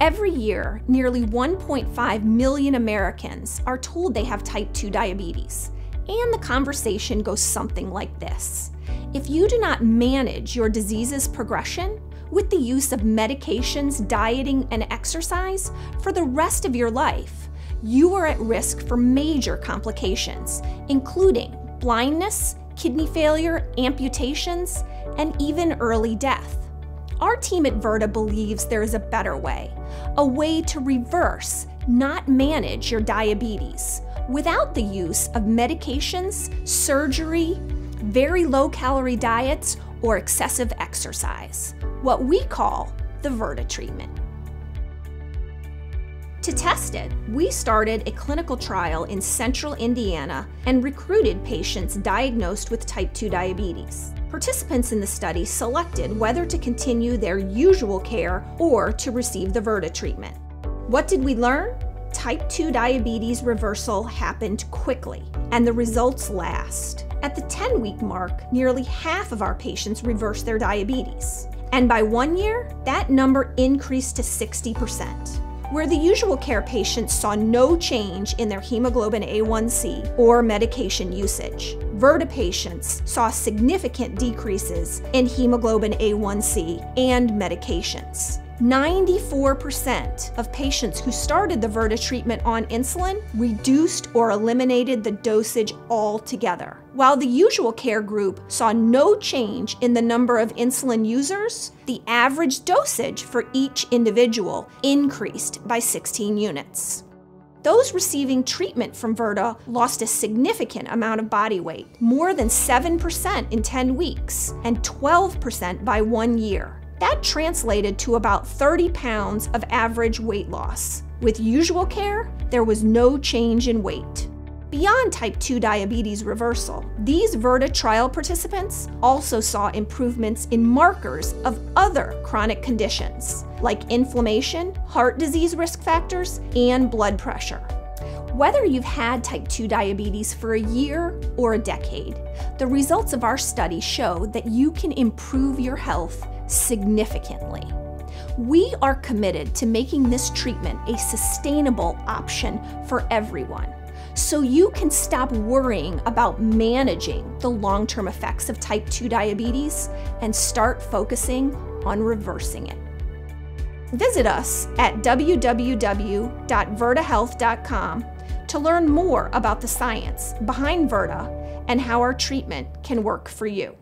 Every year, nearly 1.5 million Americans are told they have type 2 diabetes, and the conversation goes something like this. If you do not manage your disease's progression with the use of medications, dieting, and exercise for the rest of your life, you are at risk for major complications, including blindness, kidney failure, amputations, and even early death. Our team at Virta believes there is a better way, a way to reverse, not manage your diabetes without the use of medications, surgery, very low calorie diets, or excessive exercise, what we call the Virta treatment. To test it, we started a clinical trial in central Indiana and recruited patients diagnosed with type 2 diabetes. Participants in the study selected whether to continue their usual care or to receive the Virta treatment. What did we learn? Type 2 diabetes reversal happened quickly, and the results last. At the 10 week mark, nearly half of our patients reversed their diabetes. And by one year, that number increased to 60% where the usual care patients saw no change in their hemoglobin A1C or medication usage. Virta patients saw significant decreases in hemoglobin A1C and medications. 94% of patients who started the Virta treatment on insulin reduced or eliminated the dosage altogether. While the usual care group saw no change in the number of insulin users, the average dosage for each individual increased by 16 units. Those receiving treatment from Virta lost a significant amount of body weight, more than 7% in 10 weeks and 12% by one year. That translated to about 30 pounds of average weight loss. With usual care, there was no change in weight. Beyond type 2 diabetes reversal, these Virta trial participants also saw improvements in markers of other chronic conditions, like inflammation, heart disease risk factors, and blood pressure. Whether you've had type 2 diabetes for a year or a decade, the results of our study show that you can improve your health significantly. We are committed to making this treatment a sustainable option for everyone so you can stop worrying about managing the long term effects of type 2 diabetes and start focusing on reversing it. Visit us at www.virtahealth.com to learn more about the science behind Virta and how our treatment can work for you.